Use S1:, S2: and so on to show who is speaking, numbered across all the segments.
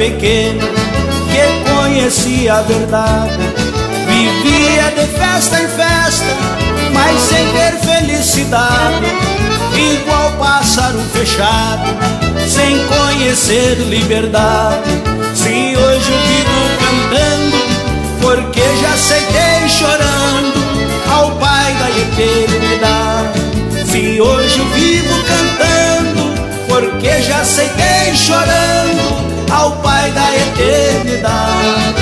S1: pequena que conhecia a verdade. Vivia de festa em festa, mas sem ter felicidade. Igual pássaro fechado, sem conhecer liberdade. Se hoje eu vivo cantando, porque já aceitei chorando ao Pai da eternidade. Se hoje eu vivo cantando, porque já aceitei chorando ao Pai da eternidade.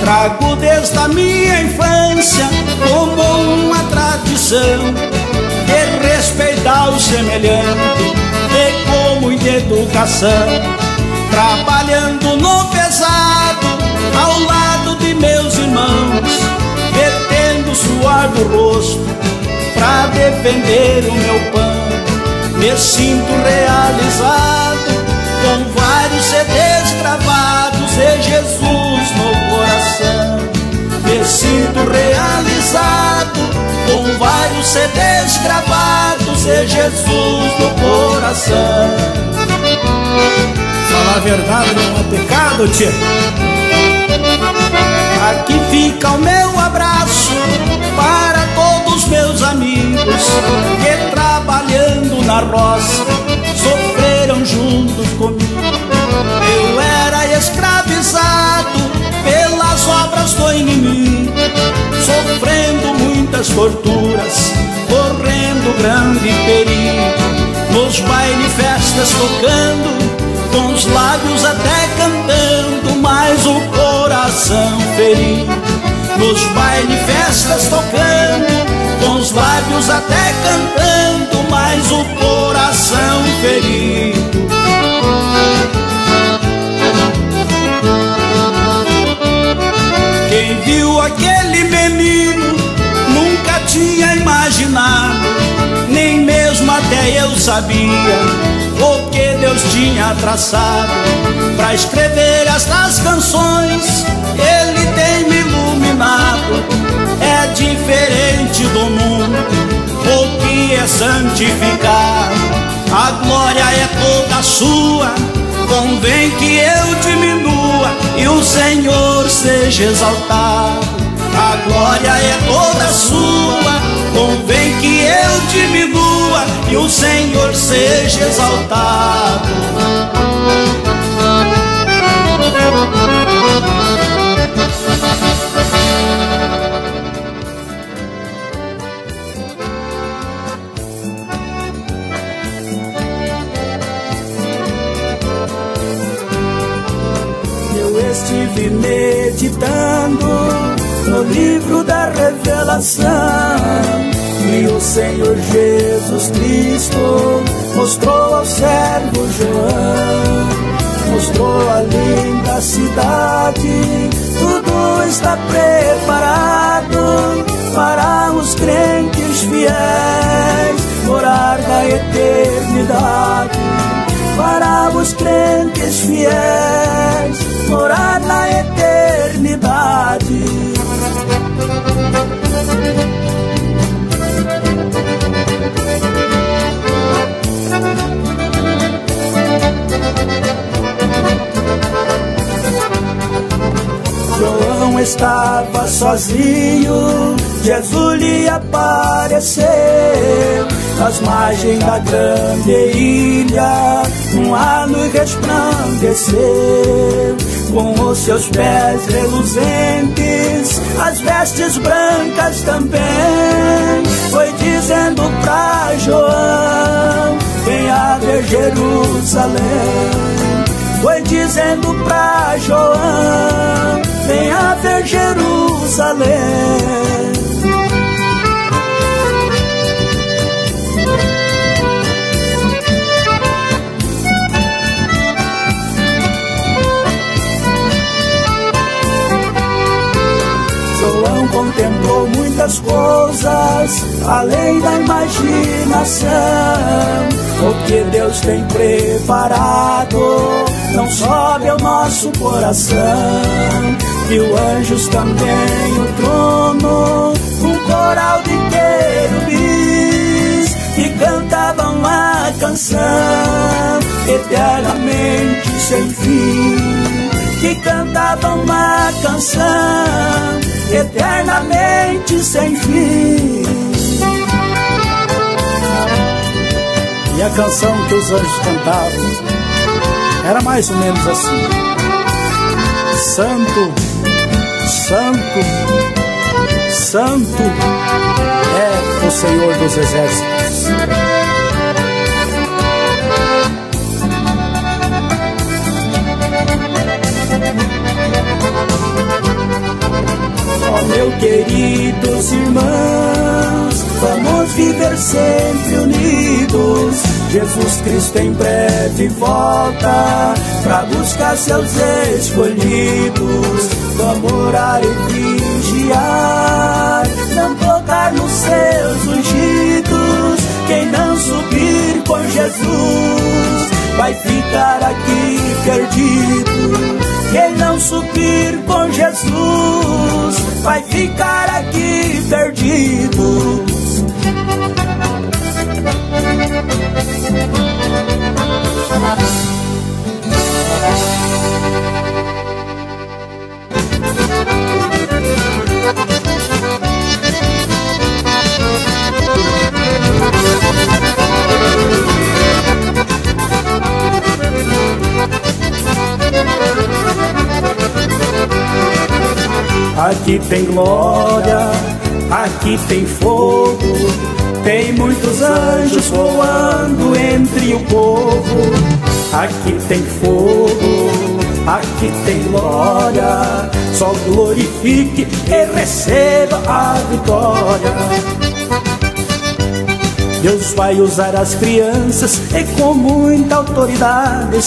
S1: Trago desde a minha infância como uma tradição de respeitar o semelhante, de como de educação, trabalhando no pesado ao lado de meus irmãos, vertendo suor do rosto pra defender o meu. Me sinto realizado com vários CDs gravados e Jesus no coração. Me sinto realizado com vários CDs gravados e Jesus no coração. Falar a verdade não é pecado, tia. Aqui fica o meu abraço para todos meus amigos que trabalhando na roça sofreram juntos comigo. Eu era escravizado pelas obras do inimigo, sofrendo muitas torturas, correndo grande perigo. Nos bailes festas tocando, com os lábios até cantando, mas o coração ferido. Nos bailes festas tocando, com os lábios até cantando, mas o coração ferido. Quem viu aquele menino nunca tinha imaginado, nem mesmo até eu sabia o que Deus tinha traçado para escrever estas canções. Ele tem me iluminado, é diferente do mundo, santificar. A glória é toda sua, convém que eu diminua e o Senhor seja exaltado. A glória é toda sua, convém que eu diminua e o Senhor seja exaltado. Senhor Jesus Cristo mostrou ao servo João, mostrou a linda cidade, tudo está preparado para os crentes fiéis morar na eternidade. Para os crentes fiéis morar na eternidade. Estava sozinho, Jesus lhe apareceu às margens da grande ilha. Um ano resplandeceu com os seus pés reluzentes, as vestes brancas também. Foi dizendo pra João: Venha ver Jerusalém foi dizendo pra João: Venha ver Jerusalém. João contemplou muitas coisas além da imaginação. O que Deus tem preparado não sobe ao nosso coração. Viu anjos também o trono, um coral de querubins que cantavam eternamente sem fim, que cantava uma canção eternamente sem fim. E a canção que os anjos cantavam era mais ou menos assim: Santo, Santo, Santo é o Senhor dos Exércitos. Oh, meu queridos irmãos, vamos viver sempre unidos. Jesus Cristo em breve volta para buscar seus escolhidos. Vamos orar e vigiar, não tocar nos seus ungidos. Quem não subir com Jesus vai ficar aqui perdido. Quem não subir com Jesus vai ficar aqui perdido. Aqui tem glória, aqui tem fogo, tem muitos anjos voando entre o povo. Aqui tem fogo, aqui tem glória, só glorifique e receba a vitória. Deus vai usar as crianças e com muita autoridade,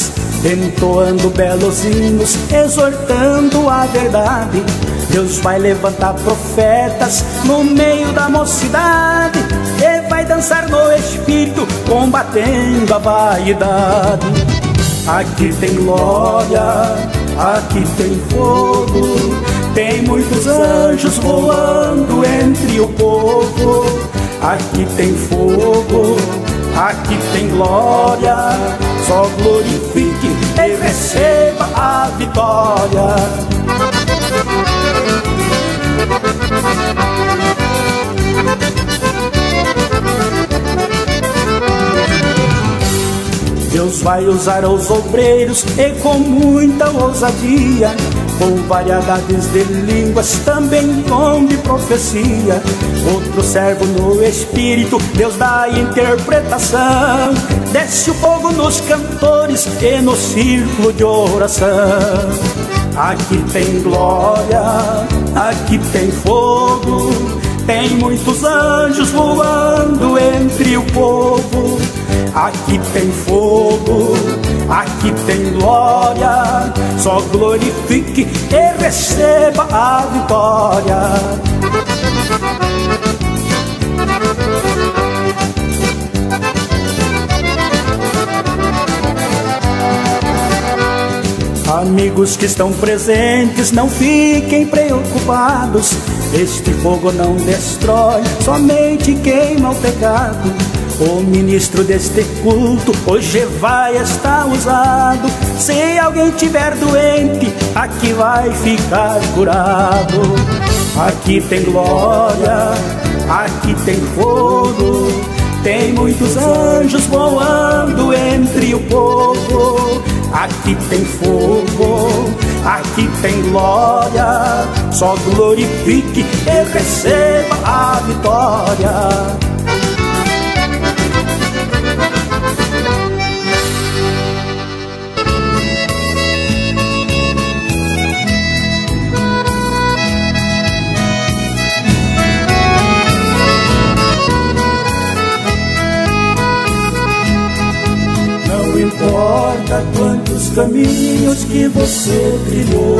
S1: entoando belos hinos, exortando a verdade. Deus vai levantar profetas no meio da mocidade e vai dançar no espírito, combatendo a vaidade. Aqui tem glória, aqui tem fogo, tem muitos anjos voando entre o povo. Aqui tem fogo, aqui tem glória, só glorifique e receba a vitória. Deus vai usar os obreiros e com muita ousadia, com variedades de línguas, também com de profecia. Outro servo no espírito, Deus dá interpretação. Desce o fogo nos cantores e no círculo de oração. Aqui tem glória, aqui tem fogo, tem muitos anjos voando entre o povo. Aqui tem fogo, aqui tem glória, só glorifique e receba a vitória. Amigos que estão presentes, não fiquem preocupados. Este fogo não destrói, somente queima o pecado. O ministro deste culto hoje vai estar usado. Se alguém tiver doente, aqui vai ficar curado. Aqui tem glória, aqui tem fogo. Tem muitos anjos voando entre o povo. Aqui tem fogo, aqui tem glória. Só glorifique e receba a vitória. Importa quantos caminhos que você trilhou,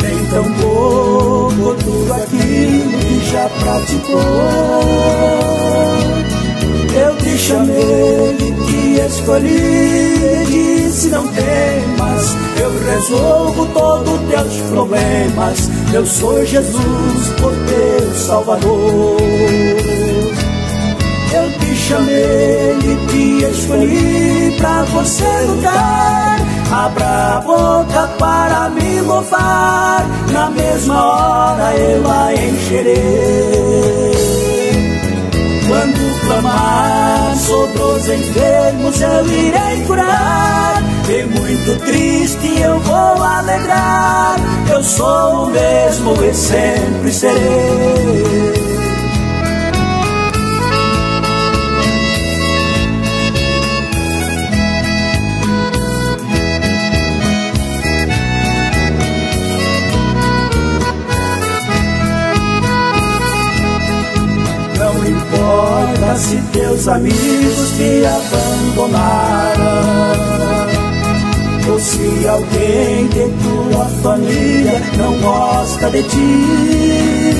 S1: nem tampouco tudo aquilo que já praticou. Eu te chamei, te escolhi, disse não temas, eu resolvo todos os teus problemas. Eu sou Jesus, o teu Salvador. Chamei e te escolhi pra você lutar. Abra a boca para me louvar, na mesma hora eu a encherei. Quando clamar sobre os enfermos eu irei curar E muito triste eu vou alegrar Eu sou o mesmo e sempre serei se teus amigos te abandonaram. Ou se alguém de tua família não gosta de ti.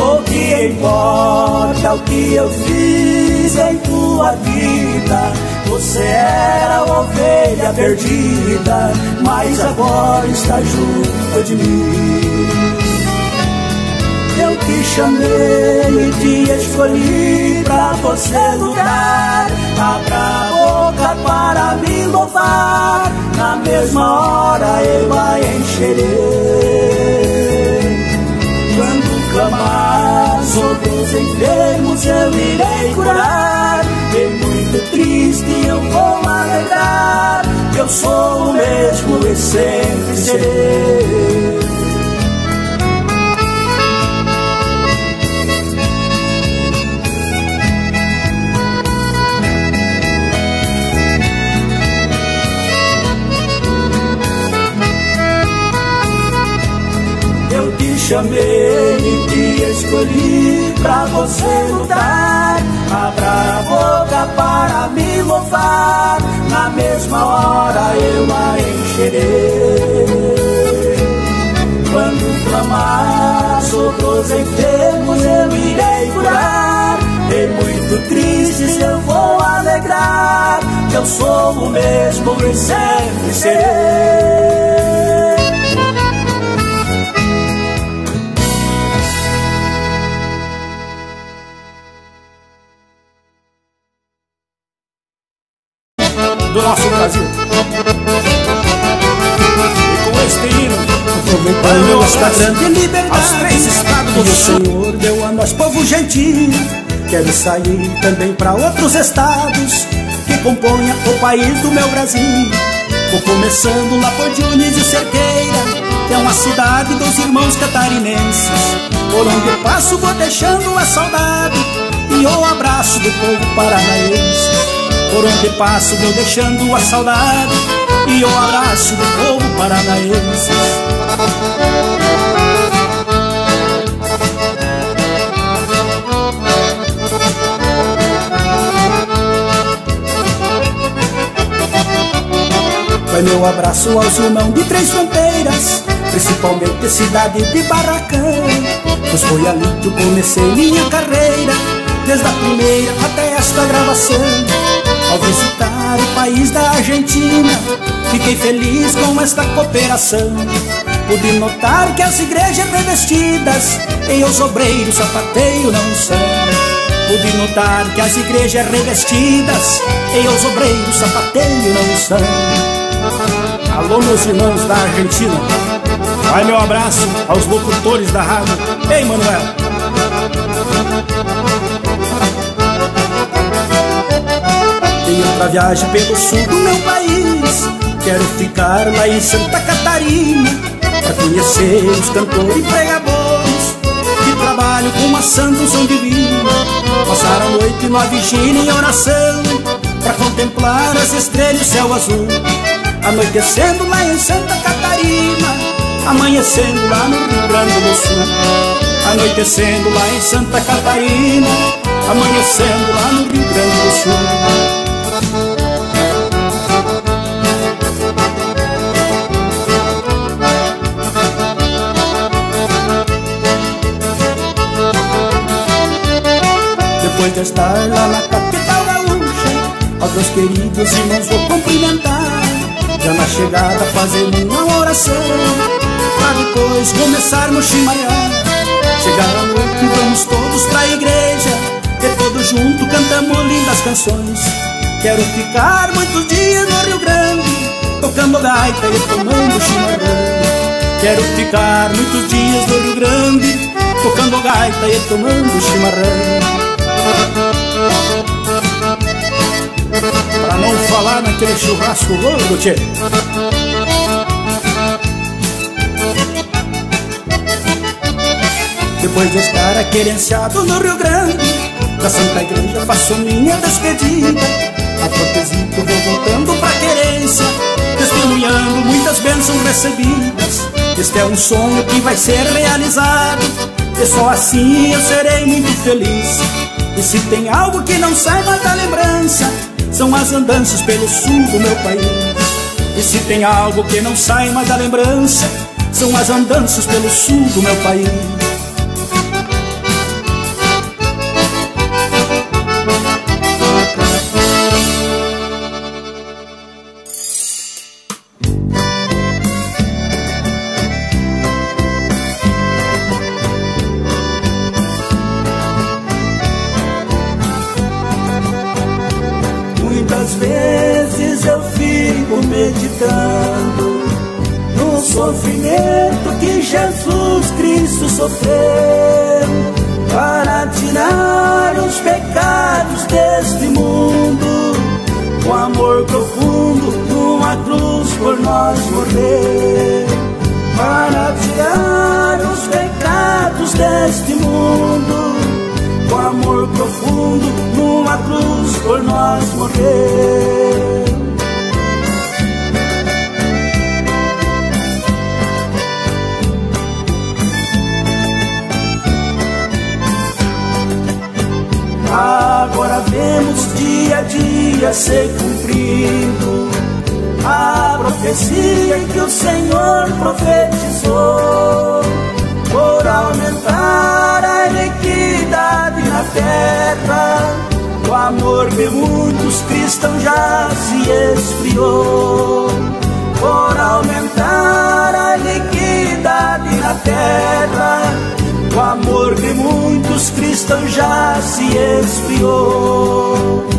S1: O que importa o que eu fiz em tua vida? Você era ovelha perdida Mas agora está junto de mim eu te chamei e te escolhi pra você lutar. Abra a boca para me louvar, na mesma hora eu a encherei. Quando clamar sobre os enfermos eu irei curar. E muito triste eu vou alegrar, eu sou o mesmo e sempre serei. Chamei e te escolhi pra você lutar. Abra a boca para me louvar, na mesma hora eu a encherei. Quando clamar sobre os enfermos eu irei curar. E muito tristes eu vou alegrar, que eu sou o mesmo e sempre serei. Brasil. E com este hino, aproveitando esta grande liberdade, aos três estados do que o. Senhor deu a nós, povo gentil. Quero sair também para outros estados que compõem o país do meu Brasil. Vou começando lá por Dionísio Cerqueira, que é uma cidade dos irmãos catarinenses. Por onde passo vou deixando a saudade e o abraço do povo paranaense. Por onde passo vou deixando a saudade E o abraço do povo paranaense. Vai meu abraço aos irmãos de Três Fronteiras Principalmente cidade de Barracão Pois foi ali que eu comecei minha carreira Desde a primeira até esta gravação ao visitar o país da Argentina, fiquei feliz com esta cooperação. Pude notar que as igrejas revestidas em os obreiros sapateio não são. Pude notar que as igrejas revestidas em os obreiros sapateio não são. Alô, meus irmãos da Argentina. Vai meu abraço aos locutores da rádio. Ei, Manuel. Tenho outra viagem pelo sul do meu país. Quero ficar lá em Santa Catarina Pra conhecer os cantores e pregadores Que trabalham com uma santa unção divina Passar a noite numa vigília em oração Pra contemplar as estrelas e o céu azul. Anoitecendo lá em Santa Catarina Amanhecendo lá no Rio Grande do Sul. Anoitecendo lá em Santa Catarina Amanhecendo lá no Rio Grande do Sul Depois de estar lá na capital gaúcha Aos meus queridos irmãos vou cumprimentar Já na chegada fazer uma oração Pra depois começar no chimarrão Chegar à noite vamos todos pra igreja E todos junto cantamos lindas canções. Quero ficar muitos dias no Rio Grande, tocando gaita e tomando chimarrão. Quero ficar muitos dias no Rio Grande, tocando gaita e tomando chimarrão. Pra não falar naquele churrasco gordo, tchê. Depois de estar aquerenciado no Rio Grande Da Santa Igreja faço minha despedida. A Portezito vou voltando pra querência Testemunhando muitas bênçãos recebidas. Este é um sonho que vai ser realizado E só assim eu serei muito feliz E se tem algo que não sai mais da lembrança São as andanças pelo sul do meu país. E se tem algo que não sai mais da lembrança São as andanças pelo sul do meu país por nós morreu. Agora vemos dia a dia ser cumprido a profecia que o Senhor profetizou por aumentar a iniquidade na terra o amor de muitos cristãos já se esfriou. Por aumentar a iniquidade na terra O amor de muitos cristãos já se esfriou.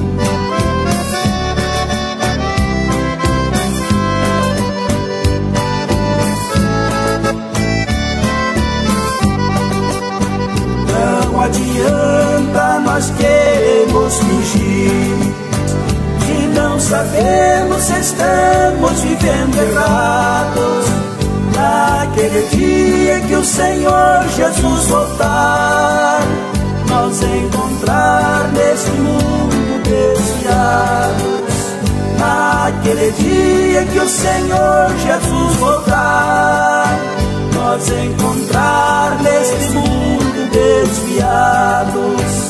S1: estamos vivendo errados. Naquele dia que o Senhor Jesus voltar, nós encontrar neste mundo desviados. Naquele dia que o Senhor Jesus voltar, nós encontrar neste mundo desviados.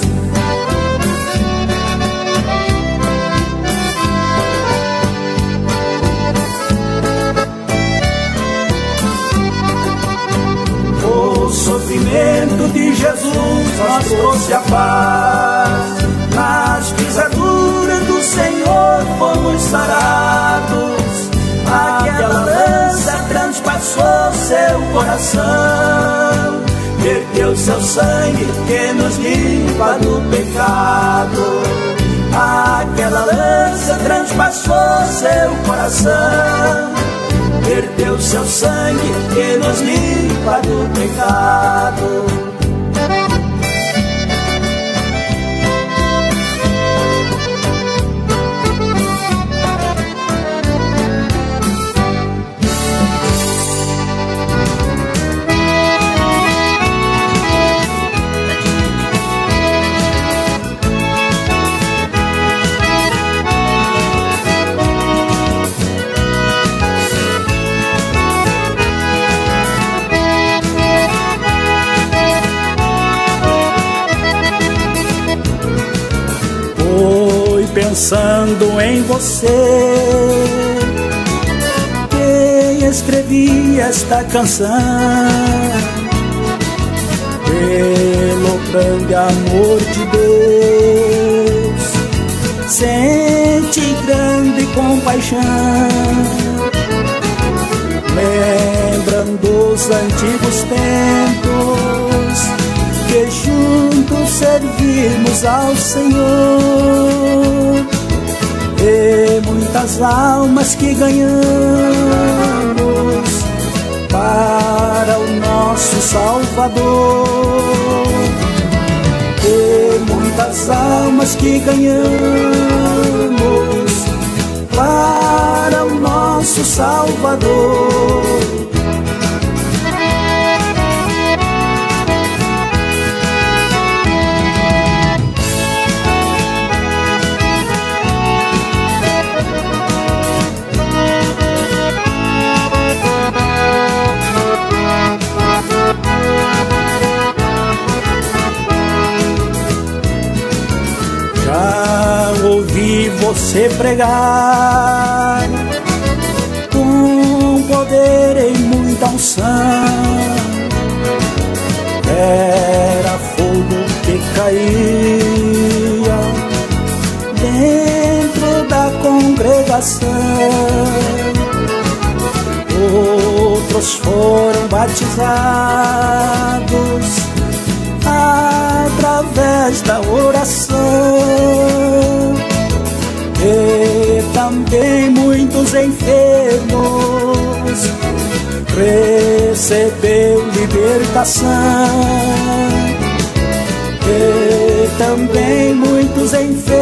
S1: nascimento de Jesus nos trouxe a paz. Nas pisaduras do Senhor fomos sarados. Aquela lança transpassou seu coração. perdeu seu sangue que nos limpa do pecado. Aquela lança transpassou seu coração verteu seu sangue que nos limpa do pecado. Pensando em você. Quem escrevi esta canção? Pelo grande amor de Deus, sente grande compaixão. Lembrando os antigos tempos servirmos ao Senhor. E muitas almas que ganhamos para o nosso Salvador. E muitas almas que ganhamos para o nosso Salvador. Você pregar com poder e muita unção. Era fogo que caía dentro da congregação. Outros foram batizados através da oração também muitos enfermos recebeu libertação. E também muitos enfermos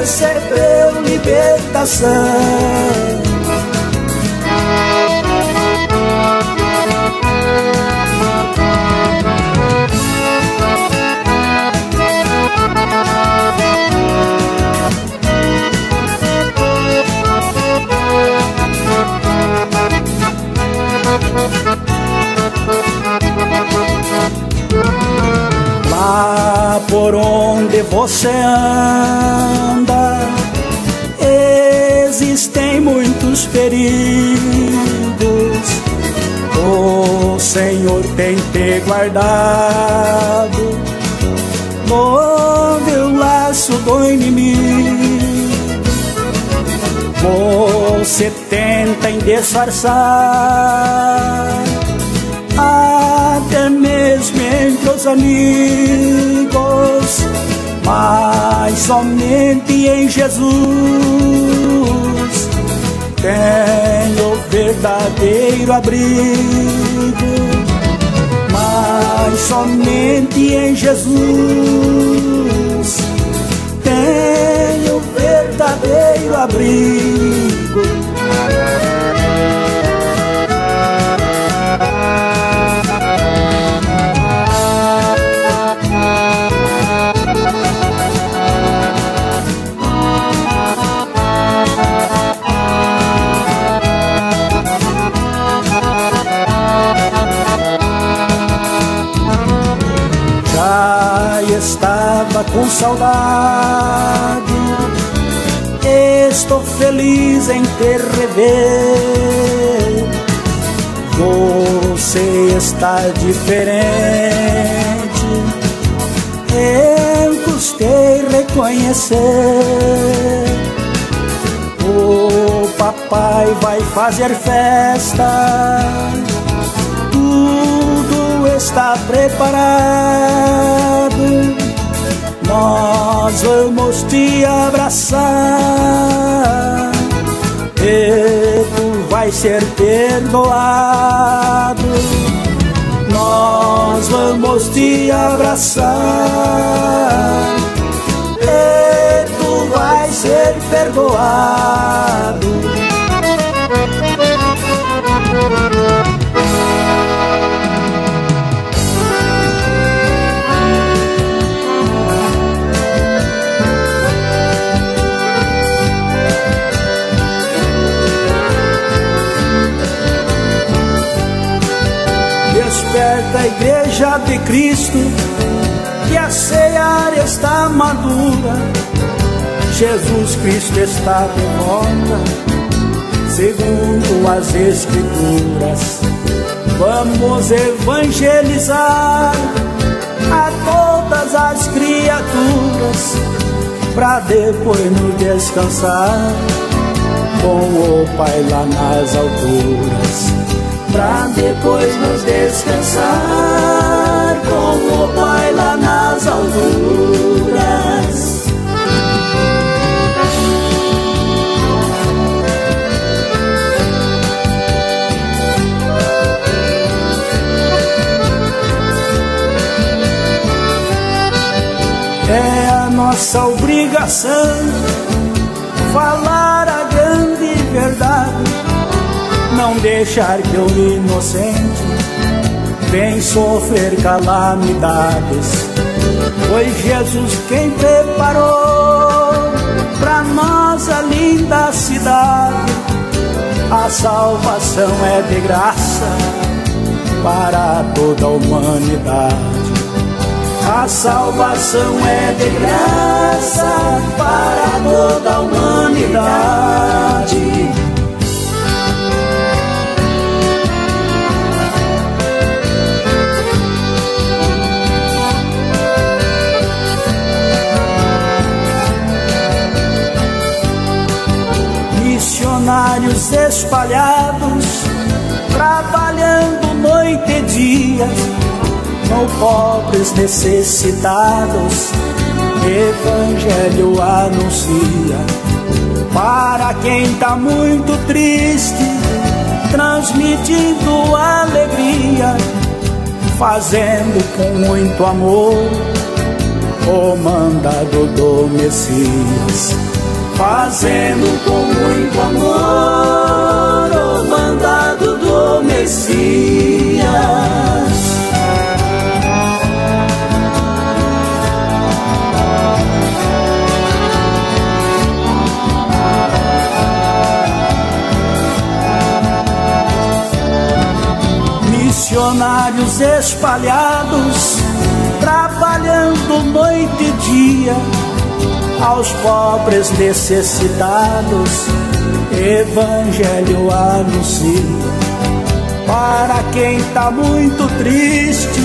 S1: recebeu libertação você anda, existem muitos perigos. O Senhor tem te guardado no o laço do inimigo. Você tenta em disfarçar até mesmo entre os amigos, mas somente em Jesus tenho verdadeiro abrigo, mas somente em Jesus Em te rever. Você está diferente. Eu custei reconhecer. O papai vai fazer festa. Tudo está preparado nós vamos te abraçar e tu vai ser perdoado. Nós vamos te abraçar e tu vai ser perdoado. Da igreja de Cristo, que a ceia está madura, Jesus Cristo está de volta, segundo as Escrituras. Vamos evangelizar a todas as criaturas, para depois nos descansar com o Pai lá nas alturas pra depois nos descansar com o Pai lá nas alturas. É a nossa obrigação não deixar que o inocente vem sofrer calamidades. Foi Jesus quem preparou para nós a linda cidade. A salvação é de graça para toda a humanidade. A salvação é de graça para toda a humanidade. Espalhados, trabalhando noite e dia, com pobres necessitados, Evangelho anuncia. Para quem tá muito triste, transmitindo alegria, fazendo com muito amor o mandado do Messias fazendo com muito amor Messias. Missionários espalhados, trabalhando noite e dia aos pobres necessitados, Evangelho anuncia. Para quem tá muito triste,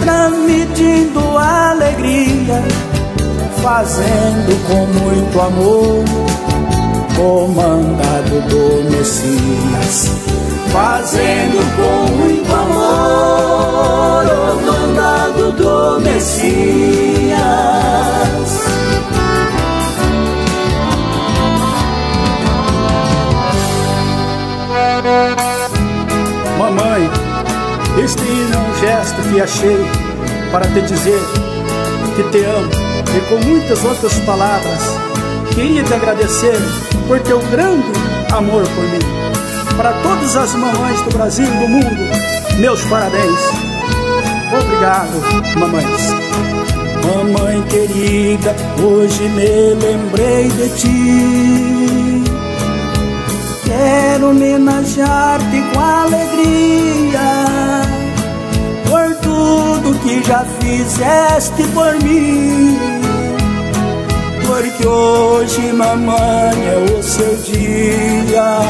S1: transmitindo alegria, fazendo com muito amor o mandado do Messias. Fazendo com muito amor o mandado do Messias. Que achei para te dizer que te amo e com muitas outras palavras queria te agradecer por teu grande amor por mim. Para todas as mamães do Brasil e do mundo, meus parabéns. Obrigado, mamães. Mamãe querida, hoje me lembrei de ti Quero homenagear-te já fizeste por mim. Porque hoje, mamãe, é o seu dia.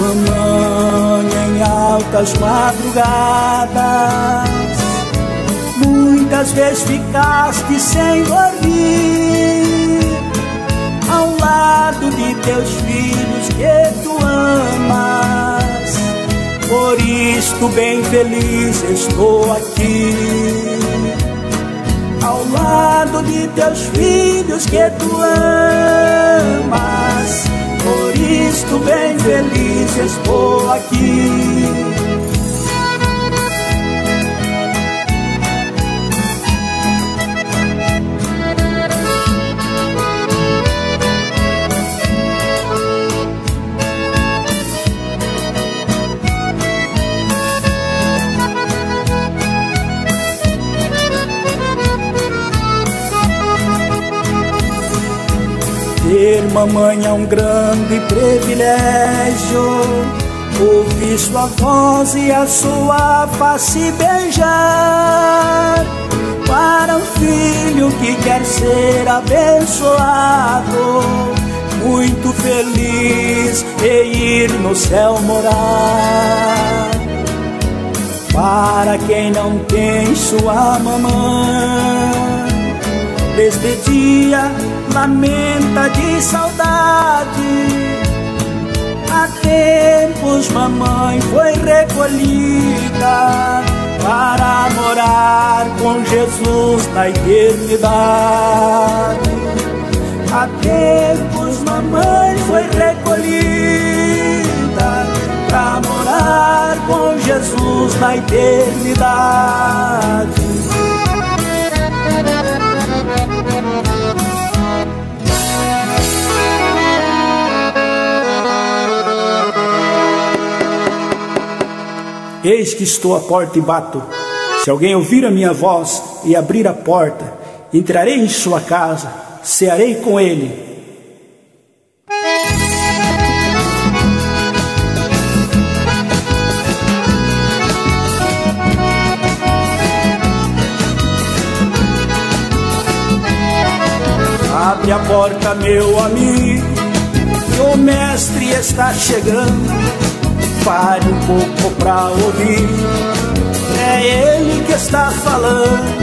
S1: Mamãe, em altas madrugadas. Muitas vezes ficaste sem dormir. Ao lado de teus filhos que tu amas. Por isto, bem feliz estou aqui, ao lado de teus filhos que tu amas. Por isto, bem feliz estou aqui. Mamãe é um grande privilégio Ouvir sua voz e a sua face beijar Para um filho que quer ser abençoado Muito feliz e ir no céu morar. Para quem não tem sua mamãe Desde dia lamenta de saudade Há tempos mamãe foi recolhida para morar com Jesus na eternidade. Há tempos mamãe foi recolhida para morar com Jesus na eternidade. Eis que estou à porta e bato. Se alguém ouvir a minha voz e abrir a porta, entrarei em sua casa, cearei com ele. Abre a porta, meu amigo, que o mestre está chegando pare um pouco pra ouvir. É ele que está falando.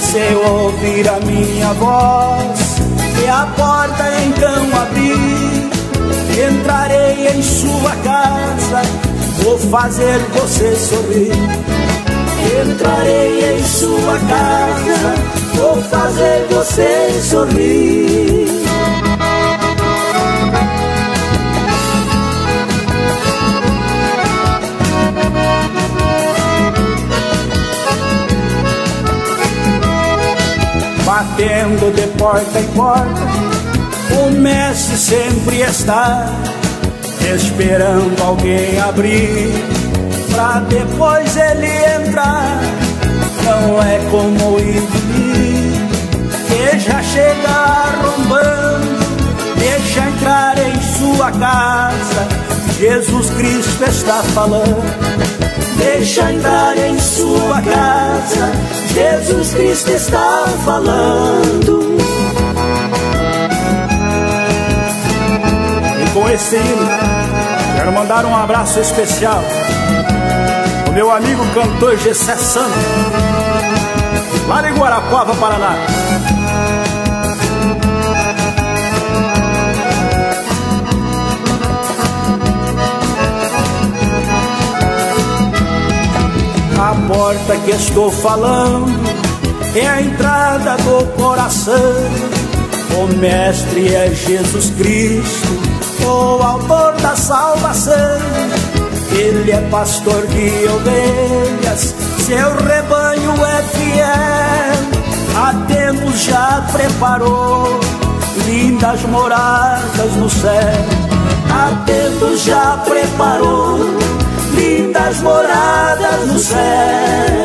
S1: Se eu ouvir a minha voz e a porta então abrir, entrarei em sua casa, vou fazer você sorrir. Entrarei em sua casa, vou fazer você sorrir. Batendo de porta em porta, o mestre sempre está esperando alguém abrir, pra depois ele entrar. Não é como o inimigo que já chega arrombando, deixa entrar em sua casa. Jesus Cristo está falando deixa entrar em sua casa. Jesus Cristo está falando. E com esse hino, quero mandar um abraço especial ao meu amigo cantor Gessé Santos, lá de Guarapuava, Paraná. Porta que estou falando é a entrada do coração. O Mestre é Jesus Cristo, o autor da salvação. Ele é pastor de ovelhas, seu rebanho é fiel. Há tempos já preparou lindas moradas no céu. Há tempos já preparou lindas moradas no céu.